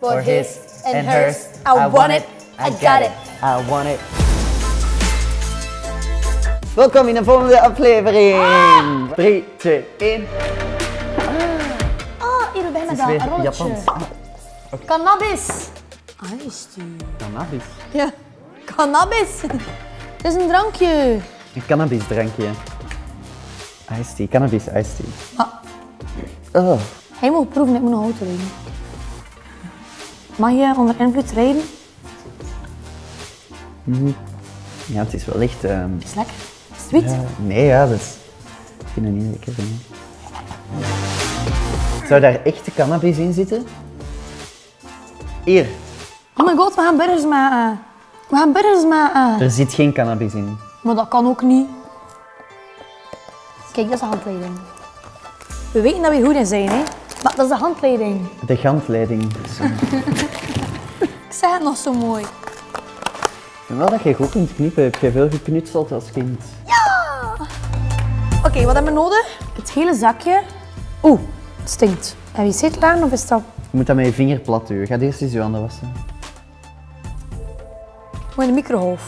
For his and hers, I want it, I got it. I want it. Welkom in de volgende aflevering. 3, 2, 1. Ah, hier bij me Het is dat, weer een rolletje. Japans. Ah, Cannabis. Ah, is die. Cannabis. Ja, cannabis. Het is een drankje. Een cannabisdrankje. Iced tea, cannabis iced tea. Ah, Oh. hij moet proeven, ik moet nog auto rijden. Mag je onder invloed rijden? Ja, het is wel echt... ehm, Is lekker. Sweet. ja, nee, ja, dat is... Ik vind het niet lekker. hè. Zou daar echte cannabis in zitten? Hier, Oh my god, we gaan burgers maken. We gaan burgers maken. er zit geen cannabis in. Maar dat kan ook niet. Kijk, dat is handleiding. We weten dat we goed in zijn, hè. Maar dat is de handleiding. De gantleiding. Zo. Ik zeg het nog zo mooi. Ik vind wel dat je goed kunt knippen. Heb je veel geknutseld als kind? Oké, wat hebben we nodig? Het hele zakje. Oeh, het stinkt. Heb je zit klaar of is dat... Je moet dat met je vinger plat duwen. Ga eerst eens je handen wassen. Gewoon in de microgolf.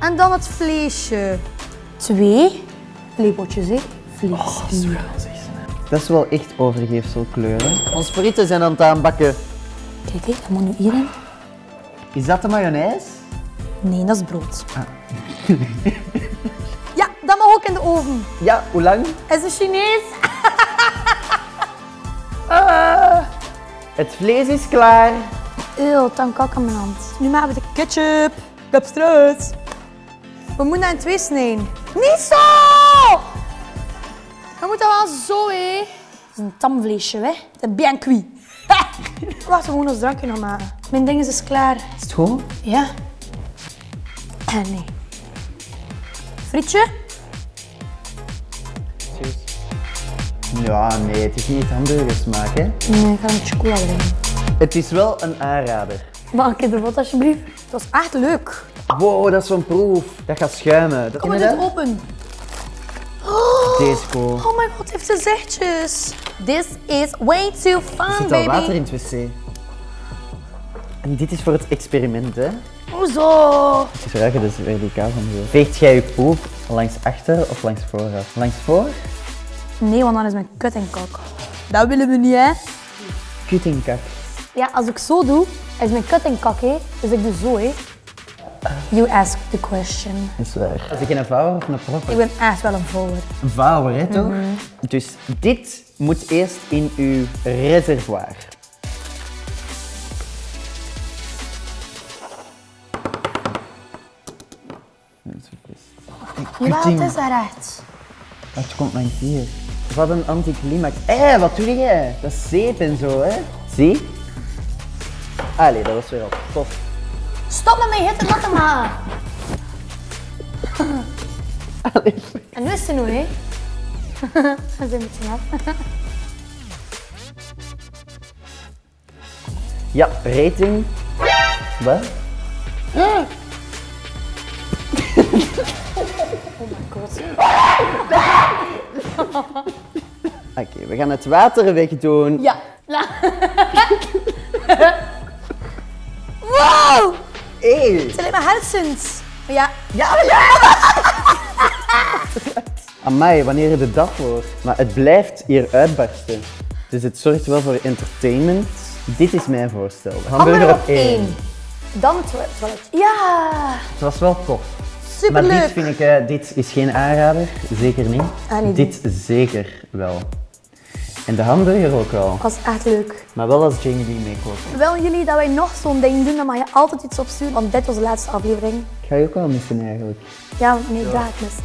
En dan het vleesje. Twee lepeltjes, hè. Vlees. Dat is wel echt overgeefselkleur. Hè? Ons frieten zijn aan het aanbakken. Kijk, hè, dat moet nu hierin. Is dat de mayonaise? Nee, dat is brood. ja, dat mag ook in de oven. Ja, hoe lang? Is het Chinees? Het vlees is klaar. Eeuw, dan kak aan mijn hand. Nu maken we de ketchup. Ik heb struis. We moeten dat in twee snijden. Niet zo! We moeten wel zo, hè. Het is een tamvleesje, hè. Het is bien cuit. Wacht, we moeten ons drankje nog maken. Mijn ding is dus klaar. Is het goed? Ja. En nee. Frietje? Ja, nee, het is niet hamburgersmaak, hè. Nee, ik ga een chocola. Het is wel een aanrader. Mag ik de wat alsjeblieft? Het was echt leuk. Wow, dat is zo'n proef. Dat gaat schuimen. Dat, Kom dit dat? open. Oh my god, het heeft gezichtjes. This is way too Er fun, zit al baby. water in het wc. En dit is voor het experiment, hè. Hoezo? Het is ruiken, dus verticaal van zo. Veegt jij je poep langs achter of langs vooraf? Langs voor? Nee, want dan is mijn kut in kak. Dat willen we niet, hè? Kuttingkak. Ja, als ik zo doe, is mijn kut in kak, hè? Dus ik doe zo, hè? You ask the question. Dat is waar. Als ik een vouwer of een propper? Ik ben echt wel een vouwer. Een vouwer, hè, toch? Dus dit moet eerst in uw reservoir. Ja, wat is dat echt? Wat komt langs hier? Wat een anticlimax. Hé, wat doe jij? Dat is zeep en zo, hè? Zie? Allee, dat was weer al tof. Stop met mijn hitte nat te maken. En nu is ze nu, hè? Dat is een beetje nat. Ja, rating. Wat? Oké, we gaan het water wegdoen. Ja. La. Het zijn mijn hersens. Ja. Ja, ja! Amai, wanneer je dat voor? Maar het blijft hier uitbarsten. Dus het zorgt wel voor entertainment. Dit is mijn voorstel. Hamburger op één. Dan het toilet-. Ja! Het was wel tof. Maar Superleuk. dit vind ik, eh, dit is geen aanrader. Zeker niet. Ah, dit zeker wel. En de hamburger ook wel. Dat was echt leuk. Maar wel als Jamie Lee meekoopt. Willen jullie dat wij nog zo'n ding doen, dan mag je altijd iets opsturen. Want dit was de laatste aflevering. Ik ga je ook wel missen eigenlijk. Ja, nee, dat ik missen.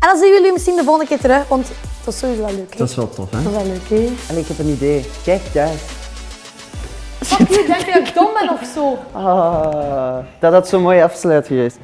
En dan zien we jullie misschien de volgende keer terug, want dat is sowieso wel leuk. Hè? Dat is wel tof, hè? Dat is wel leuk, hè? En ik heb een idee. Kijk daar. Fuck denk je dat ik dom ben of zo? Ah, dat had zo'n mooie afsluit geweest.